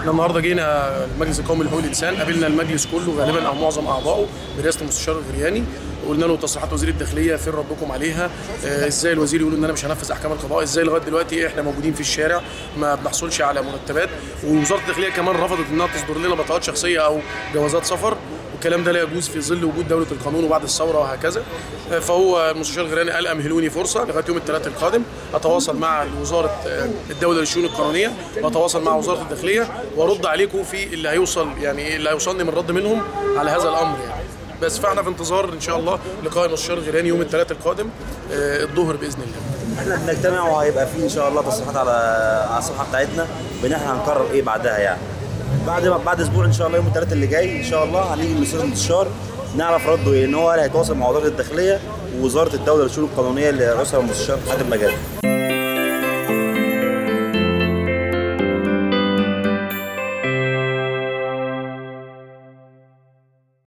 إحنا النهارده جينا المجلس القومي لحقوق الإنسان قابلنا المجلس كله غالبا أو معظم أعضائه برئاسة المستشار الغرياني وقلنا له تصريحات وزير الداخلية فين ربكم عليها؟ آه، إزاي الوزير يقول إن أنا مش هنفذ أحكام القضاء؟ إزاي لغاية دلوقتي إحنا موجودين في الشارع ما بنحصلش على مرتبات؟ ووزارة الداخلية كمان رفضت إنها تصدر لنا بطاقات شخصية أو جوازات سفر. والكلام ده لا يجوز في ظل وجود دولة القانون وبعد الثورة وهكذا. آه، فهو المستشار الغرياني قال أمهلوني فرصة لغاية يوم الثلاث القادم. أتواصل مع وزارة آه، الدولة للشؤون القانونية. وأتواصل مع وزارة الداخلية وأرد عليكم في اللي هيوصل يعني اللي هيوصلني من رد منهم على هذا الأمر يعني. بس فاحنا في انتظار إن شاء الله لقاء المستشار الغيراني يوم الثلاث القادم آه، الظهر بإذن الله. إحنا بنجتمع وهيبقى في إن شاء الله تصريحات على على الصفحة بتاعتنا بإن إحنا هنقرر إيه بعدها يعني. بعد بعد أسبوع إن شاء الله يوم الثلاث اللي جاي إن شاء الله هنيجي للاستاذ المستشار نعرف رده إيه إن هو هيتواصل مع وزارة الداخلية ووزارة الدولة للشؤون القانونية اللي رئيسها المستشار حاتم مجاد